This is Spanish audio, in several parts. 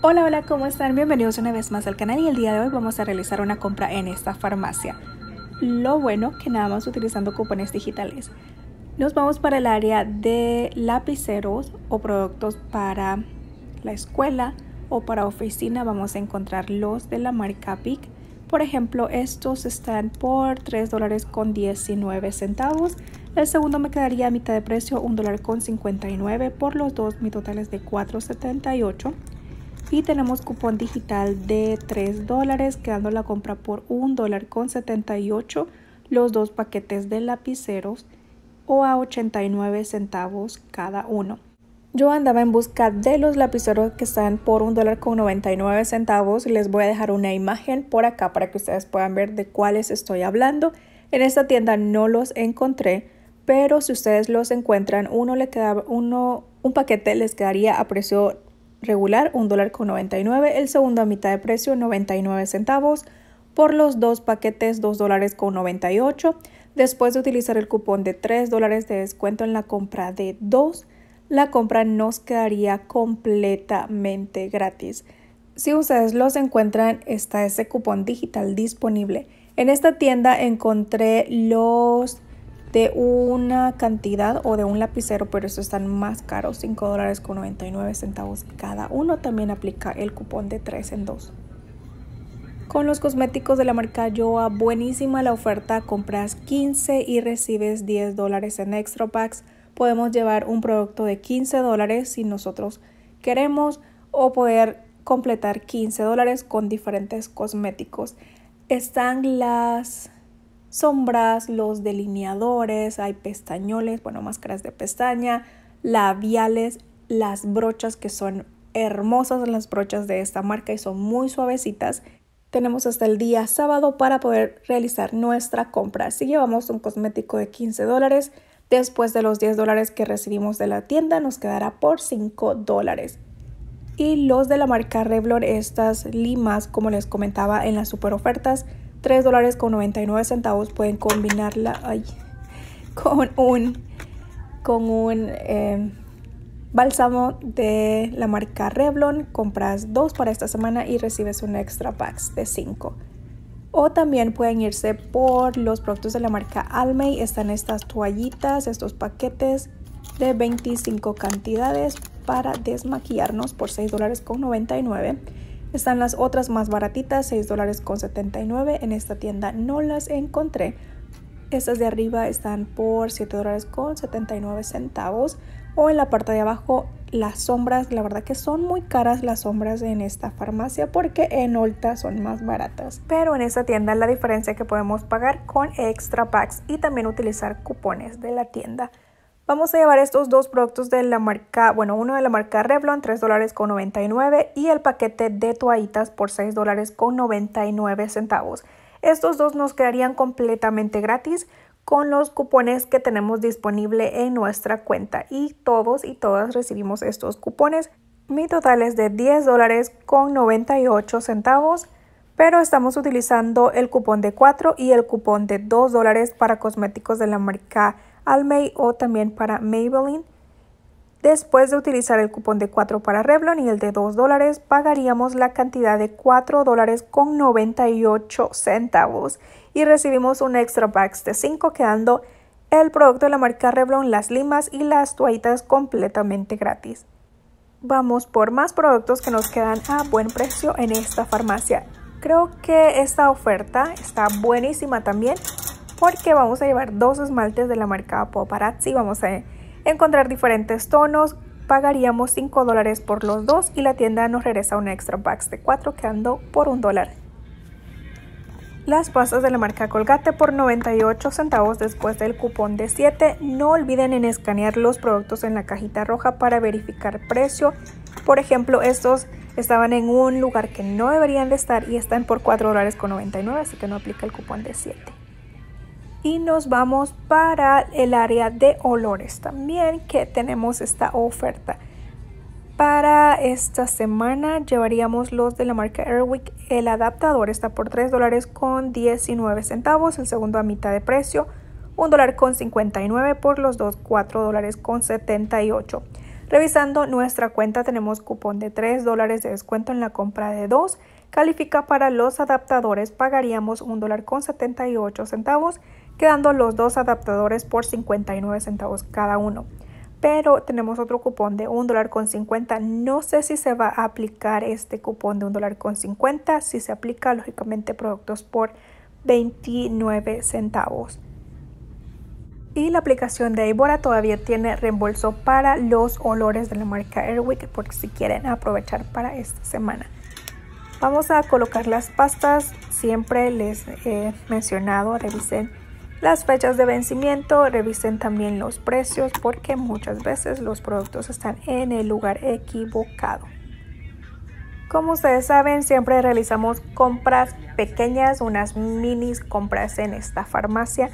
Hola, hola, ¿cómo están? Bienvenidos una vez más al canal y el día de hoy vamos a realizar una compra en esta farmacia. Lo bueno que nada más utilizando cupones digitales. Nos vamos para el área de lapiceros o productos para la escuela o para oficina. Vamos a encontrar los de la marca Bic. Por ejemplo, estos están por 3 dólares con 19 centavos. El segundo me quedaría a mitad de precio, 1 dólar con 59. Por los dos, mi total es de 4.78. Y tenemos cupón digital de 3 dólares, quedando la compra por 1 dólar con 78 los dos paquetes de lapiceros o a 89 centavos cada uno. Yo andaba en busca de los lapiceros que están por un dólar con 99 centavos. Les voy a dejar una imagen por acá para que ustedes puedan ver de cuáles estoy hablando. En esta tienda no los encontré, pero si ustedes los encuentran, uno le queda uno, un paquete les quedaría a precio regular, un dólar con 99, el segundo a mitad de precio, 99 centavos, por los dos paquetes, 2 dólares con 98. Después de utilizar el cupón de 3 dólares de descuento en la compra de 2, la compra nos quedaría completamente gratis. Si ustedes los encuentran, está ese cupón digital disponible. En esta tienda encontré los de una cantidad o de un lapicero, pero estos están más caros, 5 dólares con 99 centavos cada uno. También aplica el cupón de 3 en 2. Con los cosméticos de la marca Joa, buenísima la oferta, compras 15 y recibes 10 dólares en extra packs. Podemos llevar un producto de 15 dólares si nosotros queremos o poder completar 15 dólares con diferentes cosméticos. Están las sombras, los delineadores, hay pestañoles, bueno, máscaras de pestaña, labiales, las brochas que son hermosas las brochas de esta marca y son muy suavecitas. Tenemos hasta el día sábado para poder realizar nuestra compra. Si llevamos un cosmético de 15 dólares, después de los 10 dólares que recibimos de la tienda, nos quedará por 5 dólares. Y los de la marca Revlon, estas limas, como les comentaba en las super ofertas, 3 dólares con 99 centavos pueden combinarla con un, con un em, bálsamo de la marca Revlon. Compras dos para esta semana y recibes un extra pack de 5. O también pueden irse por los productos de la marca Almay. Están estas toallitas, estos paquetes de 25 cantidades para desmaquillarnos por 6 dólares con 99 están las otras más baratitas, 6 dólares con 79. En esta tienda no las encontré. Estas de arriba están por 7 dólares con 79 centavos. O en la parte de abajo las sombras, la verdad que son muy caras las sombras en esta farmacia porque en Ulta son más baratas. Pero en esta tienda la diferencia es que podemos pagar con extra packs y también utilizar cupones de la tienda. Vamos a llevar estos dos productos de la marca, bueno, uno de la marca Revlon, 3 dólares con 99 y el paquete de toallitas por 6 dólares con 99 centavos. Estos dos nos quedarían completamente gratis con los cupones que tenemos disponible en nuestra cuenta y todos y todas recibimos estos cupones. Mi total es de 10 dólares con 98 centavos, pero estamos utilizando el cupón de 4 y el cupón de 2 dólares para cosméticos de la marca Almay o también para Maybelline. Después de utilizar el cupón de 4 para Revlon y el de 2 dólares, pagaríamos la cantidad de 4 dólares con 98 centavos y recibimos un extra pack de 5 quedando el producto de la marca Revlon, las limas y las toallitas completamente gratis. Vamos por más productos que nos quedan a buen precio en esta farmacia. Creo que esta oferta está buenísima también porque vamos a llevar dos esmaltes de la marca Paparazzi. Vamos a encontrar diferentes tonos. Pagaríamos 5 dólares por los dos y la tienda nos regresa un extra box de 4 quedando por un dólar. Las pastas de la marca Colgate por 98 centavos después del cupón de 7. No olviden en escanear los productos en la cajita roja para verificar precio. Por ejemplo, estos estaban en un lugar que no deberían de estar y están por 4 dólares con 99, así que no aplica el cupón de 7 y nos vamos para el área de olores también que tenemos esta oferta. Para esta semana llevaríamos los de la marca Airwick. El adaptador está por 3 dólares con 19 centavos el segundo a mitad de precio 1 dólar con 59 por los dos 4 dólares con 78 Revisando nuestra cuenta tenemos cupón de 3 dólares de descuento en la compra de 2. Califica para los adaptadores, pagaríamos 1 dólar con 78 centavos, quedando los dos adaptadores por 59 centavos cada uno. Pero tenemos otro cupón de 1 dólar con 50. No sé si se va a aplicar este cupón de 1 dólar con 50. Si se aplica, lógicamente, productos por 29 centavos y la aplicación de Ibora todavía tiene reembolso para los olores de la marca Airwick porque si quieren aprovechar para esta semana. Vamos a colocar las pastas, siempre les he mencionado, revisen las fechas de vencimiento, revisen también los precios porque muchas veces los productos están en el lugar equivocado. Como ustedes saben, siempre realizamos compras pequeñas, unas minis compras en esta farmacia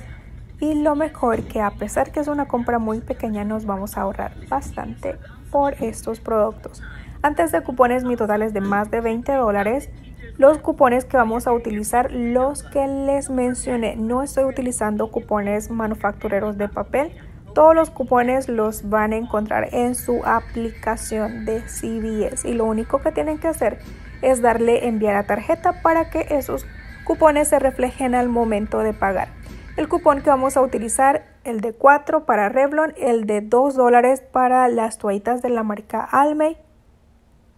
y lo mejor que a pesar que es una compra muy pequeña nos vamos a ahorrar bastante por estos productos. Antes de cupones mi total es de más de 20 dólares. Los cupones que vamos a utilizar, los que les mencioné, no estoy utilizando cupones manufactureros de papel. Todos los cupones los van a encontrar en su aplicación de CVS y lo único que tienen que hacer es darle enviar a tarjeta para que esos cupones se reflejen al momento de pagar. El cupón que vamos a utilizar, el de 4 para Revlon, el de 2 dólares para las toallitas de la marca Almay.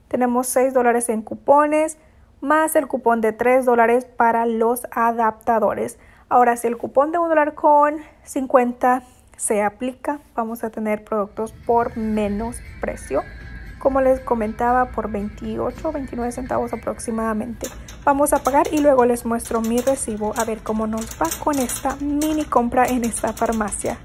Tenemos 6 dólares en cupones, más el cupón de 3 dólares para los adaptadores. Ahora, si el cupón de 1 dólar con 50 se aplica, vamos a tener productos por menos precio. Como les comentaba por 28 o 29 centavos aproximadamente. Vamos a pagar y luego les muestro mi recibo a ver cómo nos va con esta mini compra en esta farmacia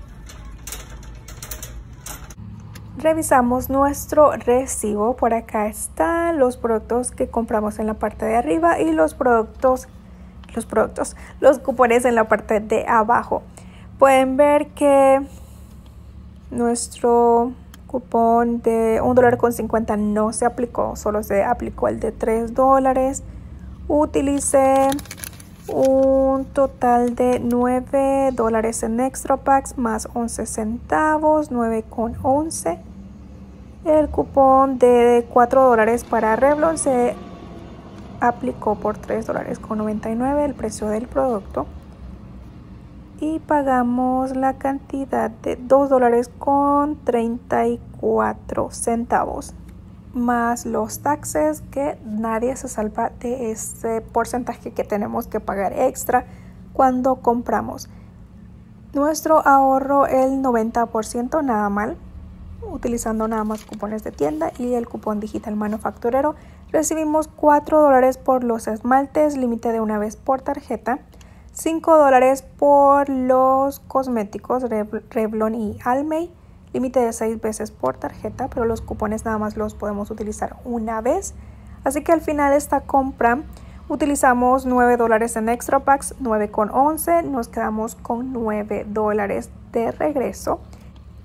revisamos nuestro recibo por acá están los productos que compramos en la parte de arriba y los productos los productos los cupones en la parte de abajo pueden ver que nuestro cupón de un dólar con 50 no se aplicó, solo se aplicó el de 3 dólares. Utilicé un total de 9 dólares en extra packs más 11 centavos, 9 con 11. El cupón de 4 dólares para Revlon se aplicó por 3 dólares con 99 el precio del producto y pagamos la cantidad de 2 dólares con 34 centavos más los taxes que nadie se salva de ese porcentaje que tenemos que pagar extra cuando compramos. Nuestro ahorro el 90% nada mal, utilizando nada más cupones de tienda y el cupón digital manufacturero. Recibimos 4 dólares por los esmaltes, límite de una vez por tarjeta. 5 dólares por los cosméticos Revlon y Almay. Límite de 6 veces por tarjeta, pero los cupones nada más los podemos utilizar una vez. Así que al final esta compra utilizamos 9 dólares en extra packs, 9,11. Nos quedamos con 9 dólares de regreso.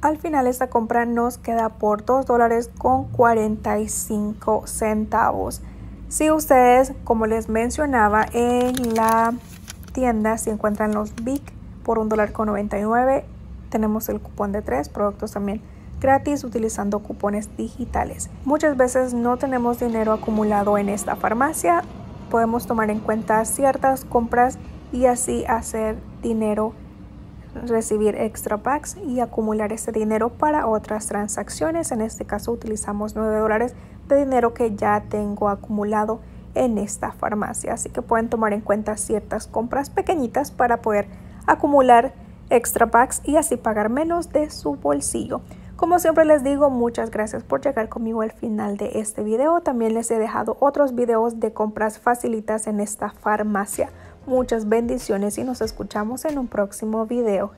Al final esta compra nos queda por 2 dólares con 45 centavos. Si ustedes, como les mencionaba en la tiendas si encuentran los Big por un dólar con 99. Tenemos el cupón de tres productos también gratis utilizando cupones digitales. Muchas veces no tenemos dinero acumulado en esta farmacia. Podemos tomar en cuenta ciertas compras y así hacer dinero, recibir extra packs y acumular ese dinero para otras transacciones. En este caso utilizamos 9 dólares de dinero que ya tengo acumulado en esta farmacia. Así que pueden tomar en cuenta ciertas compras pequeñitas para poder acumular extra packs y así pagar menos de su bolsillo. Como siempre les digo, muchas gracias por llegar conmigo al final de este video. También les he dejado otros videos de compras facilitas en esta farmacia. Muchas bendiciones y nos escuchamos en un próximo video.